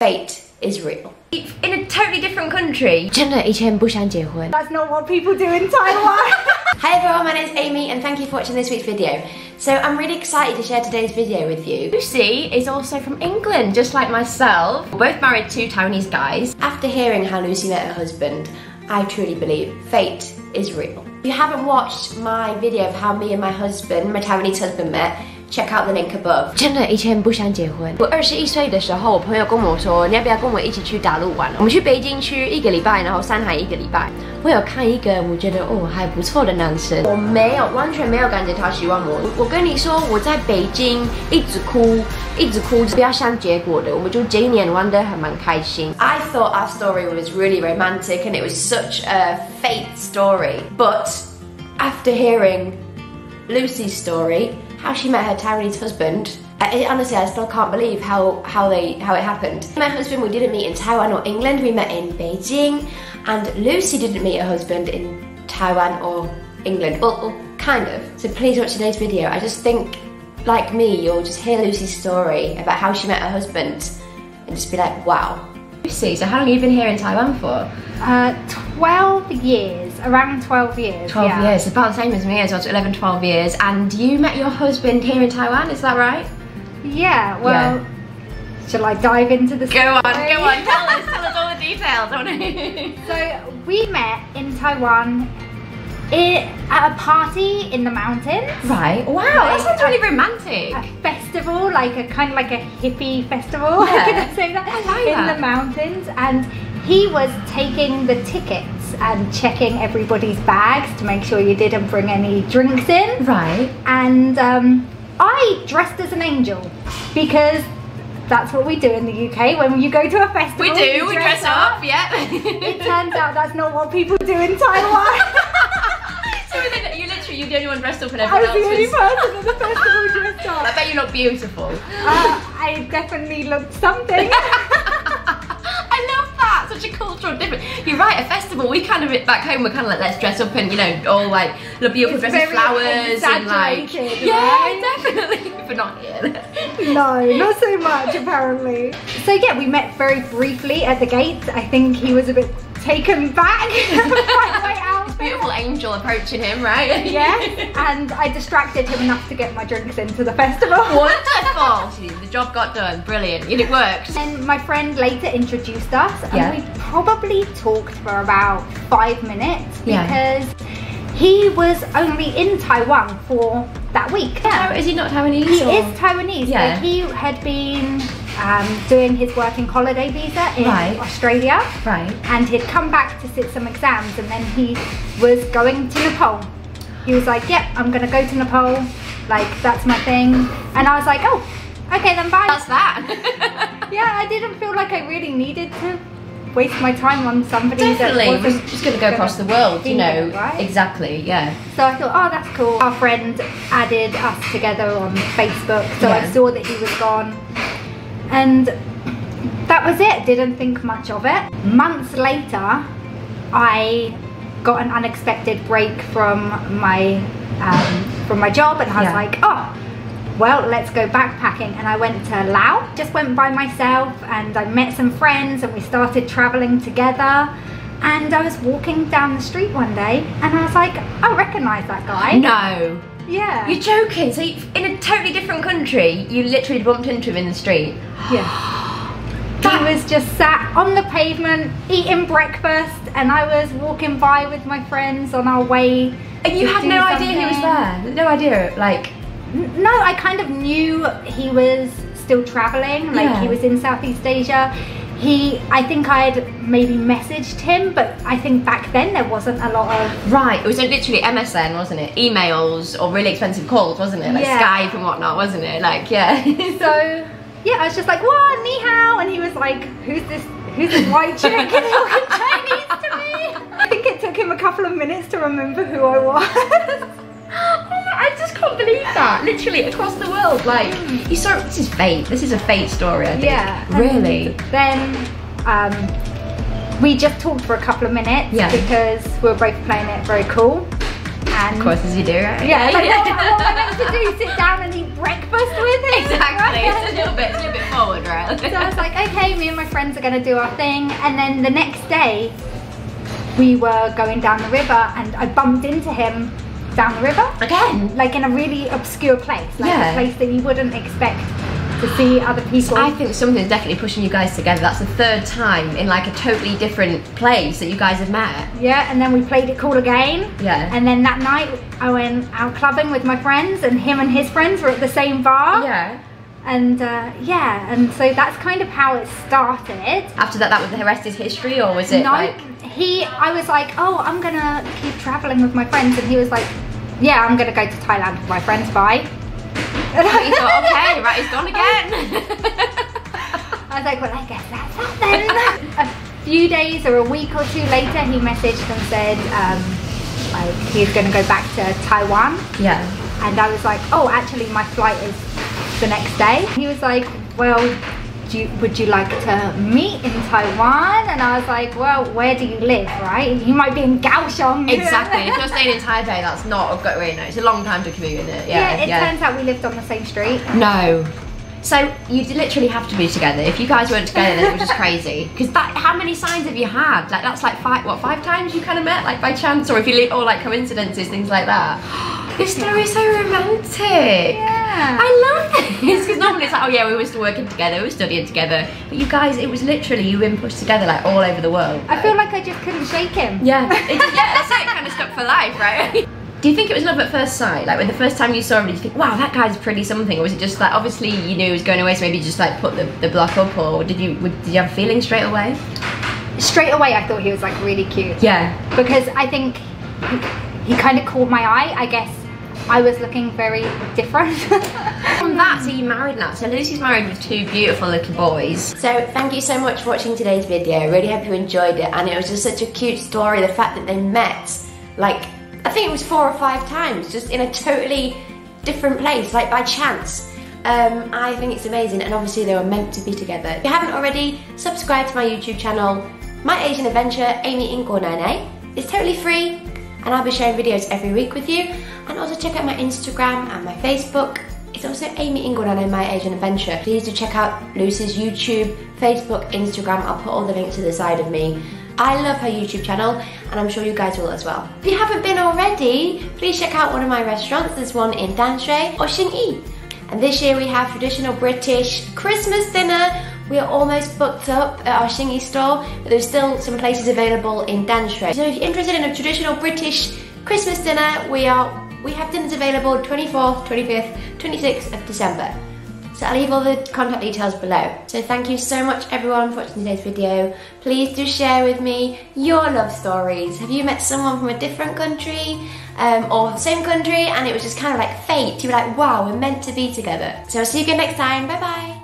fate is real. In a totally different country. 真的以前不想结婚. That's not what people do in Taiwan. Hi everyone, my name is Amy and thank you for watching this week's video. So I'm really excited to share today's video with you. Lucy is also from England, just like myself. We're both married to Taiwanese guys. After hearing how Lucy met her husband, I truly believe fate is real. If you haven't watched my video of how me and my husband, my Taiwanese husband met, check out the link above. 真的以前不想结婚。我二十一岁的时候，我朋友跟我说，你要不要跟我一起去大陆玩？我们去北京去一个礼拜，然后上海一个礼拜。我有看一个我觉得哦还不错的男生，我没有完全没有感觉他喜欢我。我跟你说，我在北京一直哭，一直哭，不要想结果的。我们就这一年玩的还蛮开心。I thought our story was really romantic and it was such a fate story, but after hearing Lucy's story how she met her Taiwanese husband. I, honestly, I still can't believe how, how they how it happened. My husband, we didn't meet in Taiwan or England. We met in Beijing, and Lucy didn't meet her husband in Taiwan or England. Well, well kind of. So please watch today's video. I just think, like me, you'll just hear Lucy's story about how she met her husband, and just be like, wow. Lucy, so how long have you been here in Taiwan for? Uh, 12 years, around 12 years. 12 yeah. years, about the same as me as well, 11, 12 years. And you met your husband here in Taiwan, is that right? Yeah, well, yeah. shall I dive into the story? Go on, go on, tell us, tell us all the details, don't So, we met in Taiwan it, at a party in the mountains. Right. Wow, like that sounds really romantic. A festival, like a kind of like a hippie festival. Yeah. Can I say that? I like in that. the mountains, and he was taking the tickets and checking everybody's bags to make sure you didn't bring any drinks in. Right. And um, I dressed as an angel because that's what we do in the UK when you go to a festival. We do, we dress, dress up, up, yeah. it turns out that's not what people do in Taiwan. so you literally, you're the only one dressed up and everyone else I was the only person at the festival dressed up. I bet you look beautiful. Uh, I definitely looked something. You're right, a festival, we kind of, back home, we're kind of like, let's dress up and, you know, all like, look beautiful dresses, flowers, and like, yeah, definitely, but not here. no, not so much, apparently. So yeah, we met very briefly at the gates. I think he was a bit taken back beautiful angel approaching him, right? yes, and I distracted him enough to get my drinks into the festival. Wonderful! the job got done, brilliant, it worked. And my friend later introduced us, and yeah. we probably talked for about five minutes because yeah. he was only in Taiwan for that week. Yeah. Is he not Taiwanese? He or? is Taiwanese. Yeah. So he had been um, doing his working holiday visa in right. Australia. Right. And he'd come back to sit some exams and then he was going to Nepal. He was like, yep, I'm gonna go to Nepal. Like, that's my thing. And I was like, oh, okay then bye. That's that. yeah, I didn't feel like I really needed to waste my time on somebody Definitely. that wasn't just going to go across the world, you know. Right? Exactly, yeah. So I thought, oh, that's cool. Our friend added us together on Facebook, so yeah. I saw that he was gone and that was it didn't think much of it months later I got an unexpected break from my um, from my job and I was yeah. like oh well let's go backpacking and I went to Laos just went by myself and I met some friends and we started traveling together and I was walking down the street one day and I was like I recognize that guy no yeah. You're joking. So you, in a totally different country, you literally bumped into him in the street. Yeah. he was just sat on the pavement eating breakfast and I was walking by with my friends on our way. And you had no something. idea he was there? No idea, like... No, I kind of knew he was still traveling, like yeah. he was in Southeast Asia. He i think i'd maybe messaged him but i think back then there wasn't a lot of right it was literally msn wasn't it? Emails or really expensive calls wasn't it? Like yeah. skype and whatnot wasn't it? Like yeah. So yeah i was just like what ni hao and he was like who's this who's this white chick talking chinese to me? I think it took him a couple of minutes to remember who i was just can't believe that. Literally across the world. Like, you saw this is fate. This is a fate story, I think. Yeah. Really. then um, we just talked for a couple of minutes yeah. because we were both playing it very cool. And of course, as you do, right? Yeah, like, what, what am I to do? Sit down and eat breakfast with him. Exactly. It's a little bit, a little bit forward, right? So I was like, okay, me and my friends are gonna do our thing. And then the next day, we were going down the river and I bumped into him down the river. Again. Like in a really obscure place. Like Yeah. a place that you wouldn't expect to see other people. I think something's definitely pushing you guys together. That's the third time in like a totally different place that you guys have met. yeah, and then we played it cool again. Yeah. And then that night I went out clubbing with my friends and him and his friends were at the same bar. Yeah. And uh, yeah, and so that's kind of how it started. After that, that was the rest is history, or was it No, like? he, I was like, oh, I'm gonna keep traveling with my friends, and he was like, yeah, I'm gonna go to Thailand with my friends. Bye. You thought, okay, right, he's gone again. I was like, well, I guess that's that then. a few days or a week or two later, he messaged and said, um, like, he's gonna go back to Taiwan. yeah. And I was like, oh, actually, my flight is the next day. He was like, well, you, would you like to meet in Taiwan? And I was like, well, where do you live, right? You might be in Kaohsiung. Exactly. if you're staying in Taipei, that's not a good way. No, it's a long time to commute, isn't it? Yeah, it turns out we lived on the same street. No. So you literally have to be together. If you guys weren't together, then it was just crazy. Because that, how many signs have you had? Like that's like five, what five times you kind of met, like by chance, or if you live, or like coincidences, things like that. This story is so romantic. Yeah. I love this because normally it's like, oh yeah, we were still working together, we were studying together, but you guys, it was literally you've been pushed together like all over the world. I feel like I just couldn't shake him. Yeah, it, yeah, that's it. Kind of stuck for life, right? Do you think it was love at first sight? Like when the first time you saw him, did you think, wow, that guy's pretty something? Or was it just like, obviously you knew he was going away, so maybe you just like put the, the block up, or did you did you have a feeling straight away? Straight away, I thought he was like really cute. Yeah. Because I think he, he kind of caught my eye. I guess I was looking very different. From that, so you married now. So Lucy's married with two beautiful little boys. So thank you so much for watching today's video. I really hope you enjoyed it and it was just such a cute story. The fact that they met, like, I think it was four or five times, just in a totally different place, like by chance. Um, I think it's amazing and obviously they were meant to be together. If you haven't already, subscribe to my YouTube channel, My Asian Adventure, Amy Ingornane. It's totally free and I'll be sharing videos every week with you. And also check out my Instagram and my Facebook. It's also Amy Ingornane, My Asian Adventure. Please do check out Lucy's YouTube, Facebook, Instagram. I'll put all the links to the side of me. I love her YouTube channel and I'm sure you guys will as well. If you haven't been already, please check out one of my restaurants. There's one in Danshui or Xinyi. And this year we have traditional British Christmas dinner. We are almost booked up at our Xinyi store, but there's still some places available in Danshui. So if you're interested in a traditional British Christmas dinner, we are we have dinners available 24th, 25th, 26th of December. So I'll leave all the contact details below. So thank you so much everyone for watching today's video. Please do share with me your love stories. Have you met someone from a different country um, or the same country and it was just kind of like fate? You were like, wow, we're meant to be together. So I'll see you again next time. Bye bye.